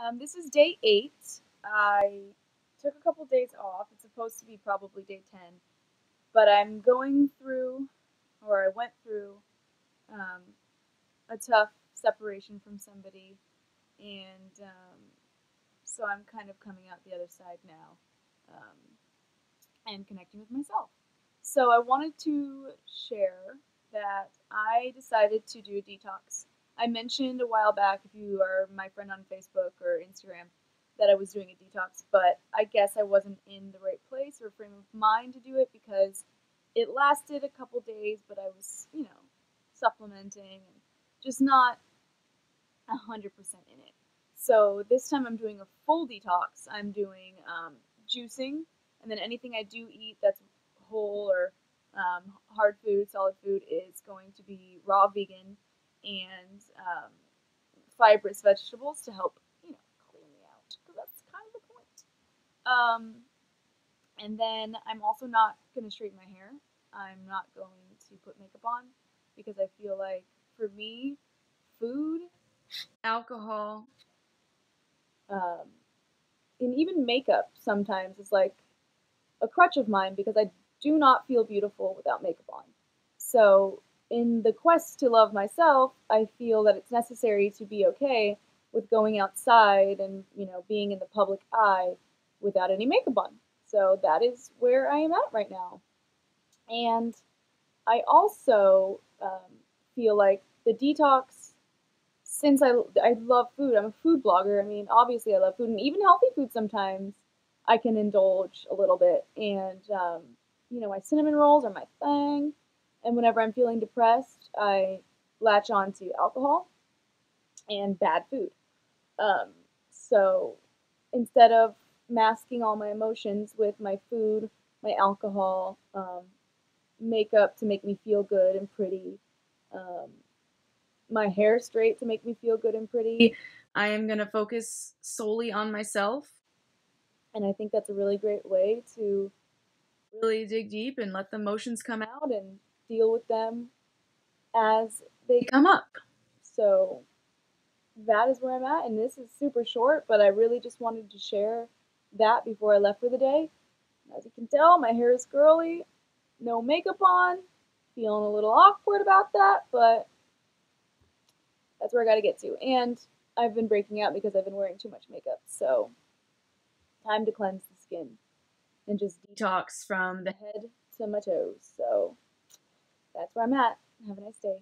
Um, this is day eight. I took a couple days off. It's supposed to be probably day 10. But I'm going through, or I went through, um, a tough separation from somebody. And um, so I'm kind of coming out the other side now um, and connecting with myself. So I wanted to share that I decided to do a detox I mentioned a while back, if you are my friend on Facebook or Instagram, that I was doing a detox, but I guess I wasn't in the right place or frame of mind to do it because it lasted a couple days, but I was, you know, supplementing and just not 100% in it. So this time I'm doing a full detox. I'm doing um, juicing, and then anything I do eat that's whole or um, hard food, solid food, is going to be raw vegan and um, fibrous vegetables to help, you know, clean me out because that's kind of the point. Um, and then I'm also not going to straighten my hair. I'm not going to put makeup on because I feel like for me, food, alcohol, um, and even makeup sometimes is like a crutch of mine because I do not feel beautiful without makeup on. So in the quest to love myself, I feel that it's necessary to be okay with going outside and, you know, being in the public eye without any makeup on. So that is where I am at right now. And I also um, feel like the detox, since I, I love food, I'm a food blogger. I mean, obviously, I love food, and even healthy food sometimes I can indulge a little bit. And, um, you know, my cinnamon rolls are my thing. And whenever I'm feeling depressed, I latch on to alcohol and bad food. Um, so instead of masking all my emotions with my food, my alcohol, um, makeup to make me feel good and pretty, um, my hair straight to make me feel good and pretty, I am going to focus solely on myself. And I think that's a really great way to really dig deep and let the emotions come out and deal with them as they come up. So that is where I'm at, and this is super short, but I really just wanted to share that before I left for the day. As you can tell, my hair is curly, no makeup on, feeling a little awkward about that, but that's where I got to get to. And I've been breaking out because I've been wearing too much makeup, so time to cleanse the skin and just detox from the head to my toes. So that's where I'm at. Have a nice day.